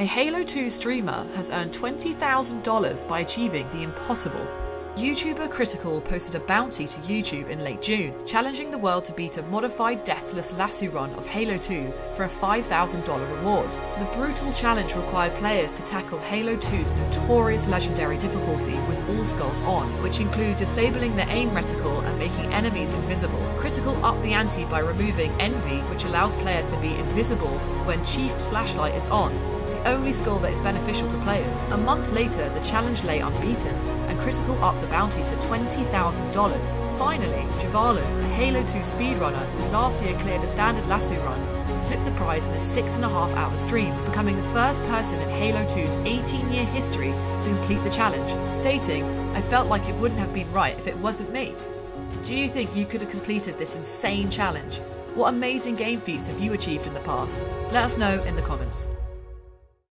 A Halo 2 streamer has earned $20,000 by achieving the impossible. YouTuber Cr1tikal posted a bounty to YouTube in late June, challenging the world to beat a modified deathless LASO run of Halo 2 for a $5,000 reward. The brutal challenge required players to tackle Halo 2's notorious legendary difficulty with all skulls on, which include disabling the aim reticle and making enemies invisible. Cr1tikal upped the ante by removing Envy, which allows players to be invisible when Chief's flashlight is on, only skull that is beneficial to players. A month later, the challenge lay unbeaten, and Cr1tikal upped the bounty to $20,000. Finally, Jervalin, a Halo 2 speedrunner who last year cleared a standard LASO run, took the prize in a six and a half hour stream, becoming the first person in Halo 2's 18 year history to complete the challenge, stating, I felt like it wouldn't have been right if it wasn't me. Do you think you could have completed this insane challenge? What amazing game feats have you achieved in the past? Let us know in the comments.